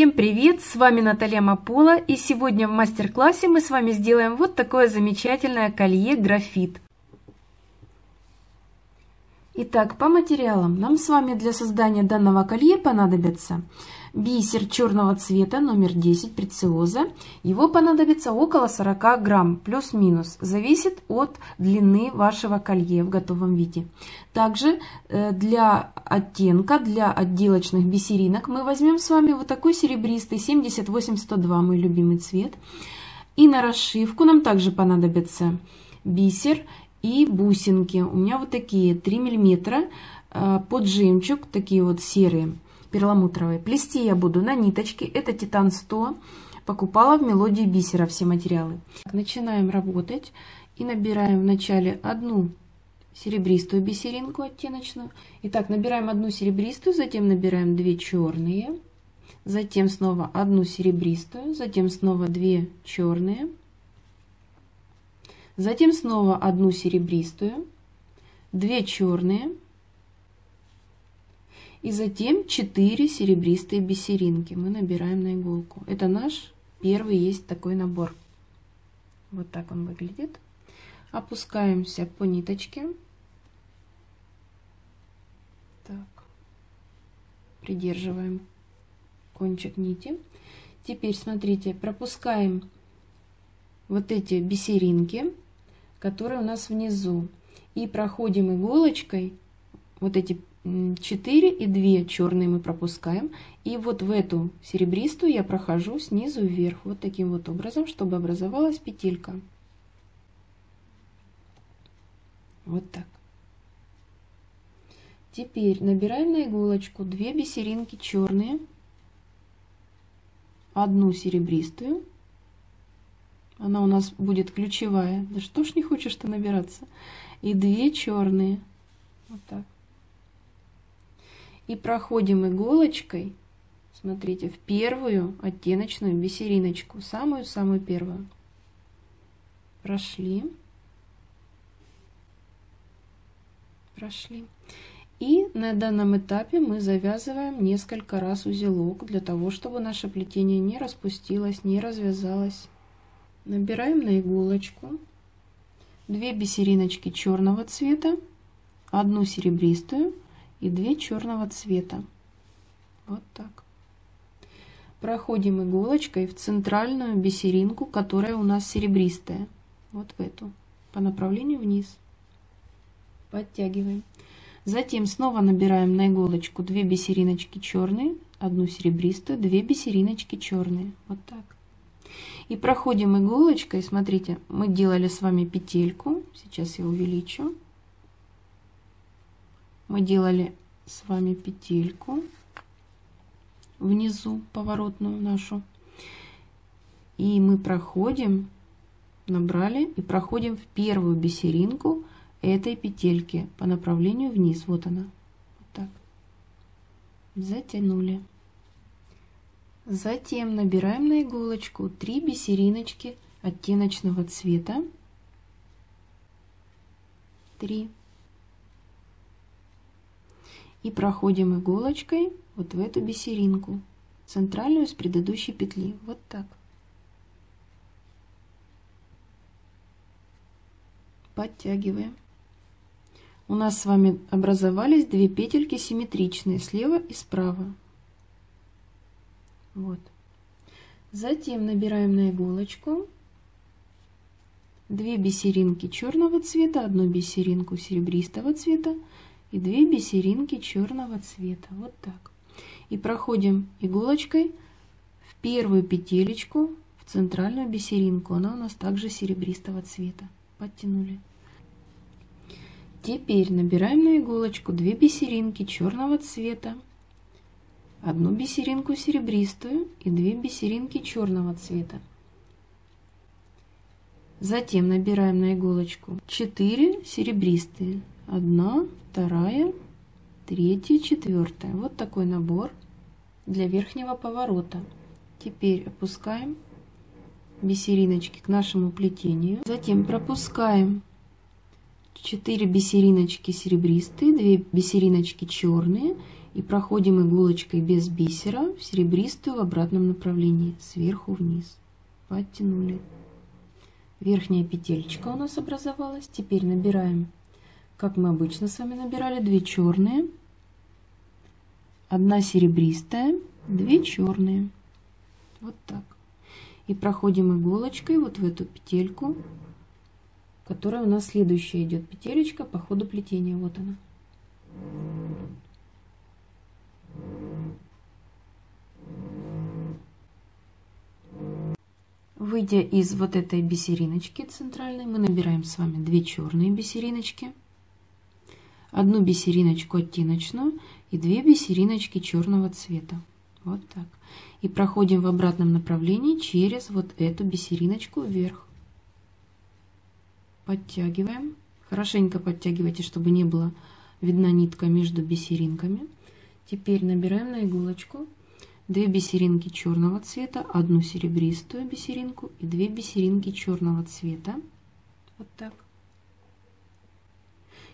Всем привет! С вами Наталья Мапола и сегодня в мастер-классе мы с вами сделаем вот такое замечательное колье графит. Итак, по материалам нам с вами для создания данного колье понадобится бисер черного цвета номер 10 прециоза. Его понадобится около 40 грамм, плюс-минус. Зависит от длины вашего колье в готовом виде. Также э, для оттенка, для отделочных бисеринок мы возьмем с вами вот такой серебристый 78-102, мой любимый цвет. И на расшивку нам также понадобится бисер и бусинки. У меня вот такие 3 миллиметра э, под жемчуг, такие вот серые перламутровые. Плести я буду на ниточке. Это Титан 100. Покупала в мелодии бисера все материалы. Начинаем работать и набираем вначале одну серебристую бисеринку оттеночную. Итак, набираем одну серебристую, затем набираем две черные, затем снова одну серебристую, затем снова две черные, затем снова одну серебристую, две черные, и затем 4 серебристые бисеринки мы набираем на иголку. Это наш первый есть такой набор. Вот так он выглядит. Опускаемся по ниточке. Так. Придерживаем кончик нити. Теперь смотрите, пропускаем вот эти бисеринки, которые у нас внизу. И проходим иголочкой вот эти 4 и 2 черные мы пропускаем. И вот в эту серебристую я прохожу снизу вверх, вот таким вот образом, чтобы образовалась петелька. Вот так. Теперь набираем на иголочку 2 бисеринки черные, одну серебристую. Она у нас будет ключевая. Да что ж не хочешь-то набираться? И 2 черные. Вот так и проходим иголочкой, смотрите, в первую оттеночную бисериночку, самую-самую первую. Прошли. Прошли. И на данном этапе мы завязываем несколько раз узелок, для того, чтобы наше плетение не распустилось, не развязалось. Набираем на иголочку 2 бисериночки черного цвета, одну серебристую и 2 черного цвета. Вот так. Проходим иголочкой в центральную бисеринку, которая у нас серебристая. Вот в эту, по направлению вниз. Подтягиваем. Затем снова набираем на иголочку 2 бисериночки черные, одну серебристую, 2 бисериночки черные. Вот так. И проходим иголочкой, смотрите, мы делали с вами петельку, сейчас я увеличу мы делали с вами петельку внизу поворотную нашу. И мы проходим набрали и проходим в первую бисеринку этой петельки по направлению вниз. Вот она. Вот так. Затянули. Затем набираем на иголочку 3 бисериночки оттеночного цвета. 3 и проходим иголочкой вот в эту бисеринку, центральную с предыдущей петли. Вот так. Подтягиваем. У нас с вами образовались две петельки симметричные слева и справа. Вот. Затем набираем на иголочку две бисеринки черного цвета, одну бисеринку серебристого цвета, и две бисеринки черного цвета. Вот так. И проходим иголочкой в первую петелечку в центральную бисеринку. Она у нас также серебристого цвета. Подтянули. Теперь набираем на иголочку 2 бисеринки черного цвета. Одну бисеринку серебристую и 2 бисеринки черного цвета. Затем набираем на иголочку 4 серебристые. Одна вторая, третья, четвертая. Вот такой набор для верхнего поворота. Теперь опускаем бисериночки к нашему плетению. Затем пропускаем 4 бисериночки серебристые, 2 бисериночки черные и проходим иголочкой без бисера в серебристую в обратном направлении, сверху вниз. Подтянули. Верхняя петелька у нас образовалась. Теперь набираем, как мы обычно с вами набирали, 2 черные, 1 серебристая, 2 черные. Вот так. И проходим иголочкой вот в эту петельку которая у нас следующая идет петелечка по ходу плетения. Вот она. Выйдя из вот этой бисериночки центральной, мы набираем с вами две черные бисериночки, одну бисериночку оттеночную и две бисериночки черного цвета. Вот так. И проходим в обратном направлении через вот эту бисериночку вверх подтягиваем. Хорошенько подтягивайте, чтобы не было видна нитка между бисеринками. Теперь набираем на иголочку 2 бисеринки черного цвета, одну серебристую бисеринку и 2 бисеринки черного цвета. Вот так.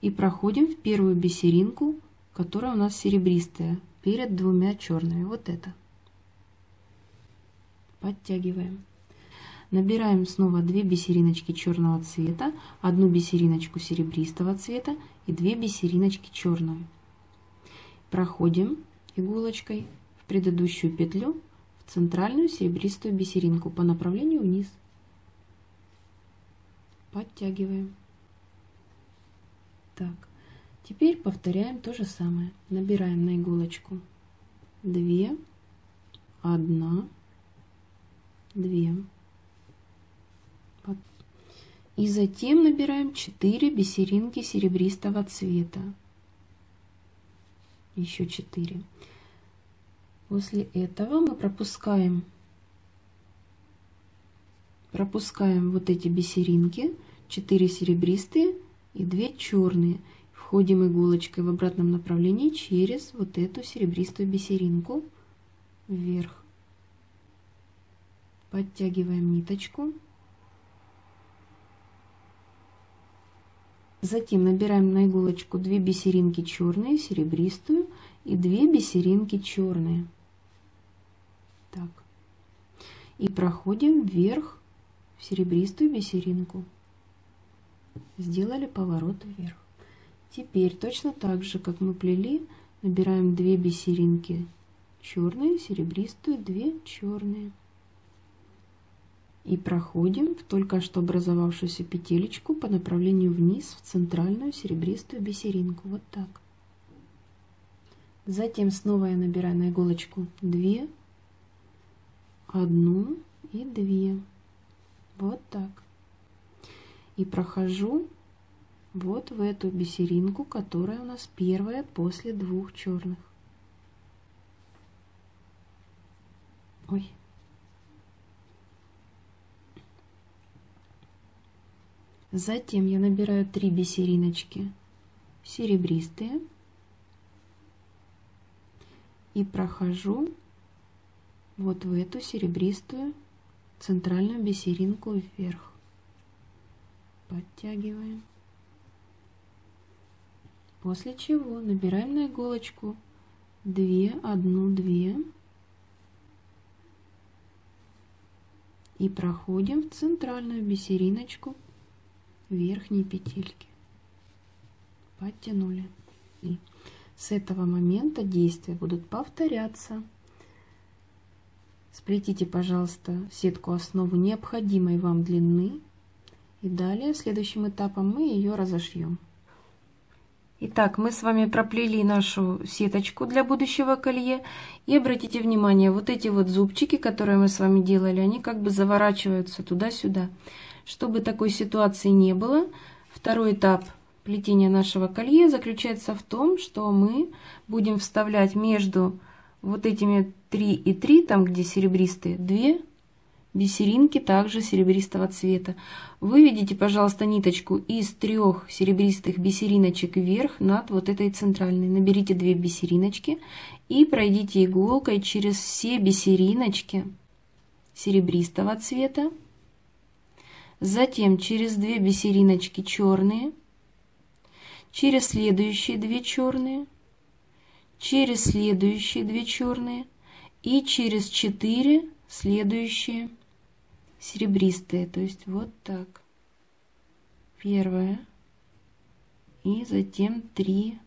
И проходим в первую бисеринку, которая у нас серебристая, перед двумя черными. Вот это. Подтягиваем. Набираем снова 2 бисериночки черного цвета, одну бисериночку серебристого цвета и 2 бисериночки черного. Проходим иголочкой в предыдущую петлю в центральную серебристую бисеринку по направлению вниз. Подтягиваем. Так, теперь повторяем то же самое. Набираем на иголочку 2, 1, 2. И затем набираем 4 бисеринки серебристого цвета. Еще 4. После этого мы пропускаем, пропускаем вот эти бисеринки, 4 серебристые и 2 черные. Входим иголочкой в обратном направлении через вот эту серебристую бисеринку вверх. Подтягиваем ниточку. Затем набираем на иголочку 2 бисеринки черные, серебристую и 2 бисеринки черные. Так. И проходим вверх в серебристую бисеринку. Сделали поворот вверх. Теперь точно так же, как мы плели, набираем 2 бисеринки черные, серебристую, 2 черные и проходим в только что образовавшуюся петелечку по направлению вниз в центральную серебристую бисеринку. Вот так. Затем снова я набираю на иголочку 2, 1 и 2. Вот так. И прохожу вот в эту бисеринку, которая у нас первая после двух черных. Ой, Затем я набираю 3 бисериночки серебристые и прохожу вот в эту серебристую центральную бисеринку вверх. Подтягиваем. После чего набираем на иголочку 2, 1, 2 и проходим в центральную бисериночку верхней петельки. Подтянули. И с этого момента действия будут повторяться. Сплетите, пожалуйста, сетку основу необходимой вам длины. И далее, следующим этапом, мы ее разошьем. Итак, мы с вами проплели нашу сеточку для будущего колье. И обратите внимание, вот эти вот зубчики, которые мы с вами делали, они как бы заворачиваются туда-сюда. Чтобы такой ситуации не было, второй этап плетения нашего колье заключается в том, что мы будем вставлять между вот этими 3 и 3, там где серебристые, 2 бисеринки также серебристого цвета. Выведите, пожалуйста, ниточку из трех серебристых бисериночек вверх над вот этой центральной. Наберите 2 бисериночки и пройдите иголкой через все бисериночки серебристого цвета Затем через две бисериночки черные через следующие две черные, через следующие две черные и через четыре следующие серебристые. То есть вот так. Первая. И затем три.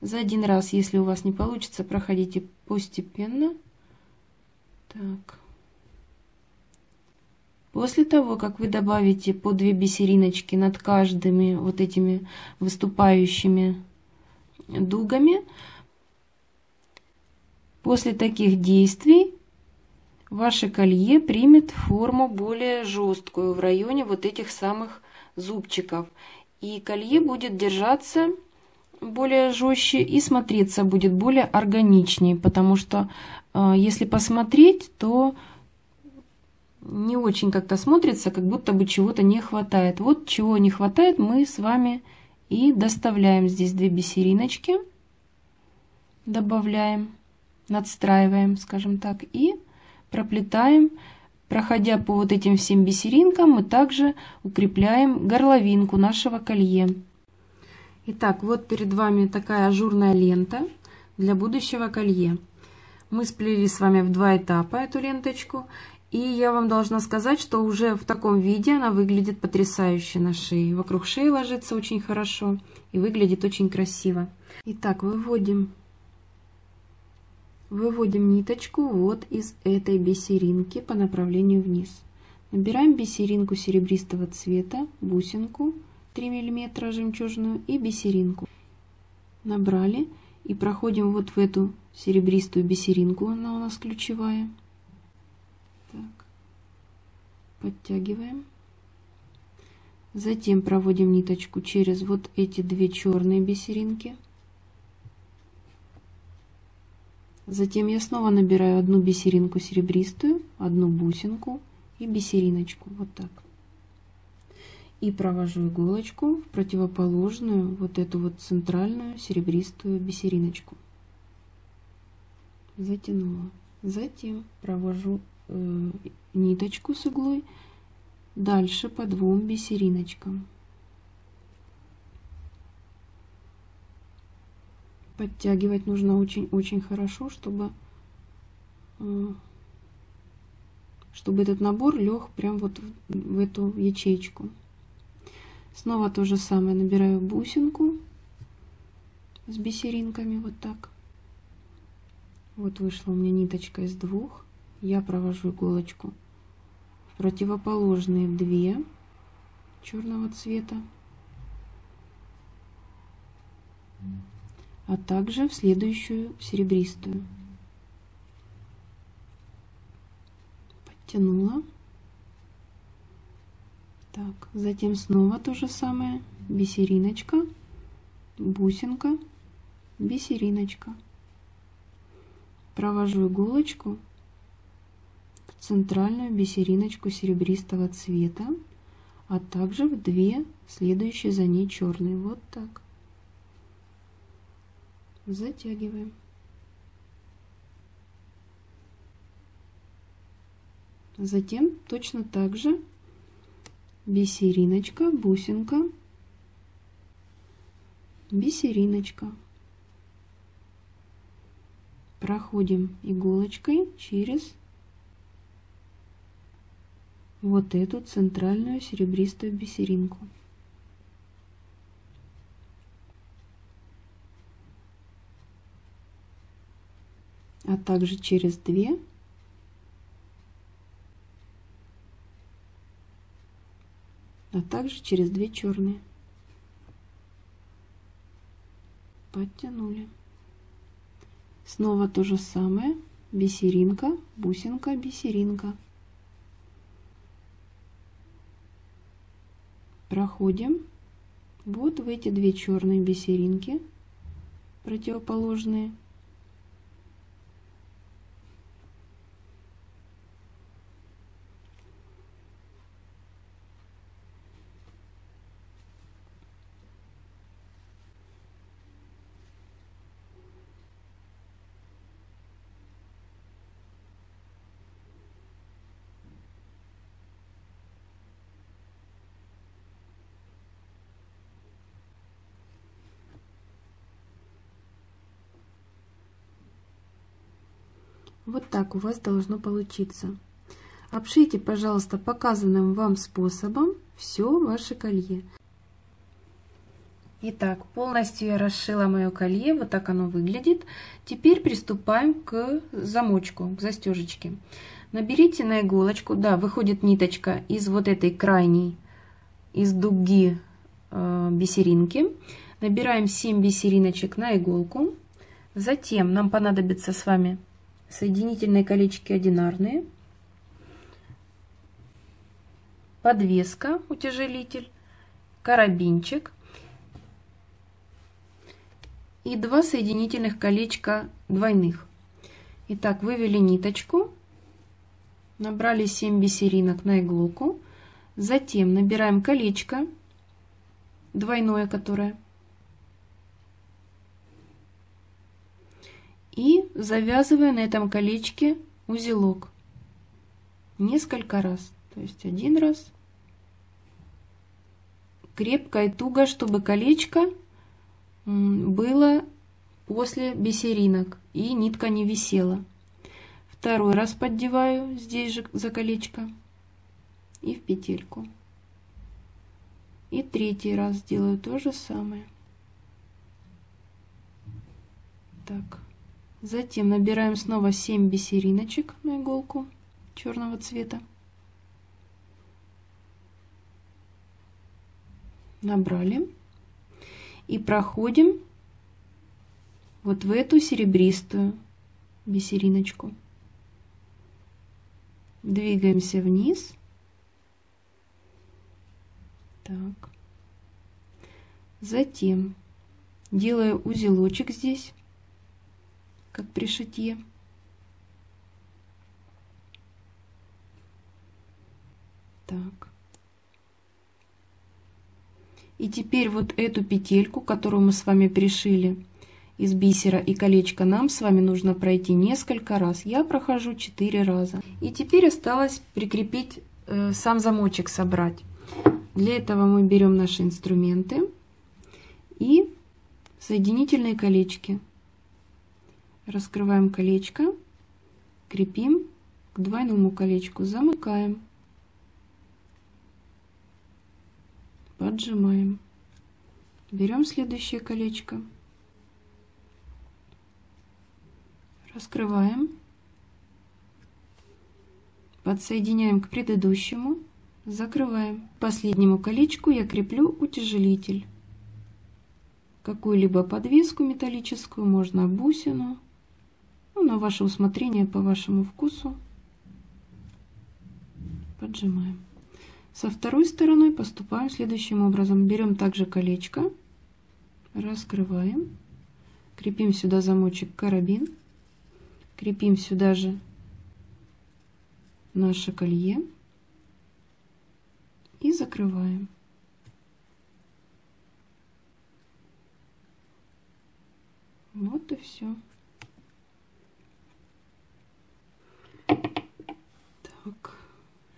За один раз, если у вас не получится, проходите постепенно. Так. После того, как вы добавите по две бисериночки над каждыми вот этими выступающими дугами, после таких действий ваше колье примет форму более жесткую в районе вот этих самых зубчиков. И колье будет держаться более жестче и смотреться будет более органичнее, потому что э, если посмотреть, то не очень как-то смотрится, как будто бы чего-то не хватает. Вот чего не хватает, мы с вами и доставляем здесь две бисериночки, добавляем, надстраиваем, скажем так, и проплетаем. Проходя по вот этим всем бисеринкам, мы также укрепляем горловинку нашего колье. Итак, вот перед вами такая ажурная лента для будущего колье. Мы сплели с вами в два этапа эту ленточку. И я вам должна сказать, что уже в таком виде она выглядит потрясающе на шее. Вокруг шеи ложится очень хорошо и выглядит очень красиво. Итак, выводим, выводим ниточку вот из этой бисеринки по направлению вниз. Набираем бисеринку серебристого цвета, бусинку 3 миллиметра жемчужную и бисеринку. Набрали и проходим вот в эту серебристую бисеринку, она у нас ключевая. Так. Подтягиваем. Затем проводим ниточку через вот эти две черные бисеринки. Затем я снова набираю одну бисеринку серебристую, одну бусинку и бисериночку. Вот так и провожу иголочку в противоположную вот эту вот центральную серебристую бисериночку. Затянула. Затем провожу э, ниточку с иглой дальше по двум бисериночкам. Подтягивать нужно очень-очень хорошо, чтобы э, чтобы этот набор лег прям вот в, в эту ячейку. Снова то же самое. Набираю бусинку с бисеринками вот так. Вот вышла у меня ниточка из двух. Я провожу иголочку в противоположные две черного цвета. А также в следующую серебристую. Подтянула. Так, затем снова то же самое. Бисериночка, бусинка, бисериночка. Провожу иголочку в центральную бисериночку серебристого цвета, а также в две следующие за ней черные. Вот так. Затягиваем. Затем точно так же бисериночка, бусинка, бисериночка. Проходим иголочкой через вот эту центральную серебристую бисеринку. А также через две а также через две черные. Подтянули. Снова то же самое. Бисеринка, бусинка, бисеринка. Проходим вот в эти две черные бисеринки противоположные. Вот так у вас должно получиться. Обшейте, пожалуйста, показанным вам способом все ваше колье. Итак, полностью я расшила мое колье, вот так оно выглядит. Теперь приступаем к замочку, к застежечке. Наберите на иголочку, да, выходит ниточка из вот этой крайней, из дуги э, бисеринки. Набираем 7 бисериночек на иголку. Затем нам понадобится с вами соединительные колечки одинарные, подвеска, утяжелитель, карабинчик и два соединительных колечка двойных. Итак, вывели ниточку, набрали 7 бисеринок на иголку, затем набираем колечко двойное, которое и завязываю на этом колечке узелок несколько раз. То есть один раз. Крепко и туго, чтобы колечко было после бисеринок и нитка не висела. Второй раз поддеваю здесь же за колечко и в петельку. И третий раз делаю то же самое. Так. Затем набираем снова 7 бисериночек на иголку черного цвета. Набрали. И проходим вот в эту серебристую бисериночку. Двигаемся вниз. Так. Затем делаю узелочек здесь как при шитье. Так. И теперь вот эту петельку, которую мы с вами пришили из бисера и колечка, нам с вами нужно пройти несколько раз. Я прохожу 4 раза. И теперь осталось прикрепить э, сам замочек, собрать. Для этого мы берем наши инструменты и соединительные колечки раскрываем колечко, крепим к двойному колечку, замыкаем, поджимаем. Берем следующее колечко, раскрываем, подсоединяем к предыдущему, закрываем. последнему колечку я креплю утяжелитель. Какую-либо подвеску металлическую, можно бусину, ну, на ваше усмотрение, по вашему вкусу. Поджимаем. Со второй стороной поступаем следующим образом. Берем также колечко, раскрываем, крепим сюда замочек карабин, крепим сюда же наше колье и закрываем. Вот и все. Так,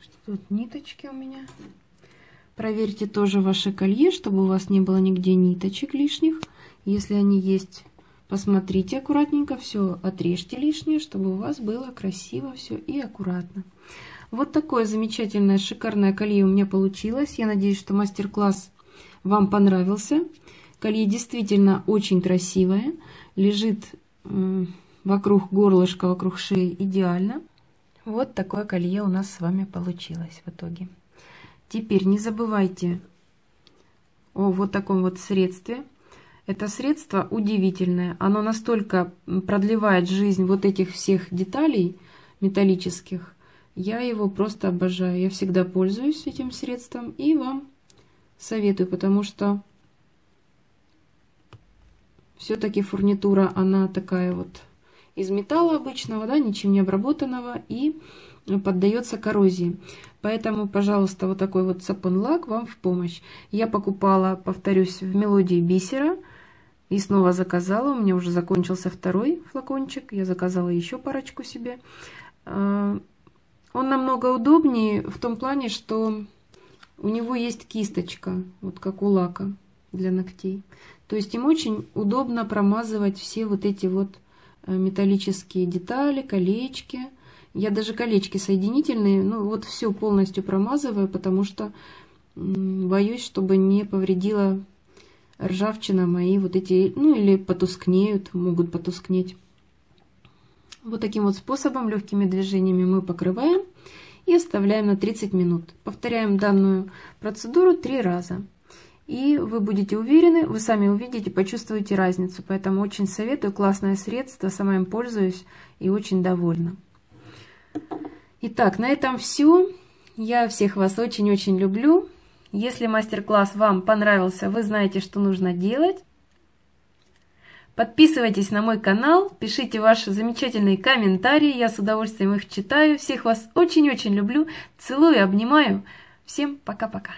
что тут ниточки у меня. Проверьте тоже ваше колье, чтобы у вас не было нигде ниточек лишних. Если они есть, посмотрите аккуратненько, все отрежьте лишнее, чтобы у вас было красиво все и аккуратно. Вот такое замечательное, шикарное колье у меня получилось. Я надеюсь, что мастер-класс вам понравился. Колье действительно очень красивое, лежит вокруг горлышка, вокруг шеи идеально. Вот такое колье у нас с вами получилось в итоге. Теперь не забывайте о вот таком вот средстве. Это средство удивительное. Оно настолько продлевает жизнь вот этих всех деталей металлических. Я его просто обожаю. Я всегда пользуюсь этим средством и вам советую, потому что все-таки фурнитура, она такая вот из металла обычного, да, ничем не обработанного и поддается коррозии. Поэтому, пожалуйста, вот такой вот сапон-лак вам в помощь. Я покупала, повторюсь, в мелодии бисера и снова заказала. У меня уже закончился второй флакончик. Я заказала еще парочку себе. А, он намного удобнее в том плане, что у него есть кисточка, вот как у лака для ногтей. То есть им очень удобно промазывать все вот эти вот металлические детали, колечки. Я даже колечки соединительные, ну вот все полностью промазываю, потому что боюсь, чтобы не повредила ржавчина мои вот эти, ну или потускнеют, могут потускнеть. Вот таким вот способом, легкими движениями мы покрываем и оставляем на 30 минут. Повторяем данную процедуру три раза. И вы будете уверены, вы сами увидите, почувствуете разницу. Поэтому очень советую, классное средство, сама им пользуюсь и очень довольна. Итак, на этом все. Я всех вас очень-очень люблю. Если мастер-класс вам понравился, вы знаете, что нужно делать. Подписывайтесь на мой канал, пишите ваши замечательные комментарии, я с удовольствием их читаю. Всех вас очень-очень люблю, целую, обнимаю. Всем пока-пока.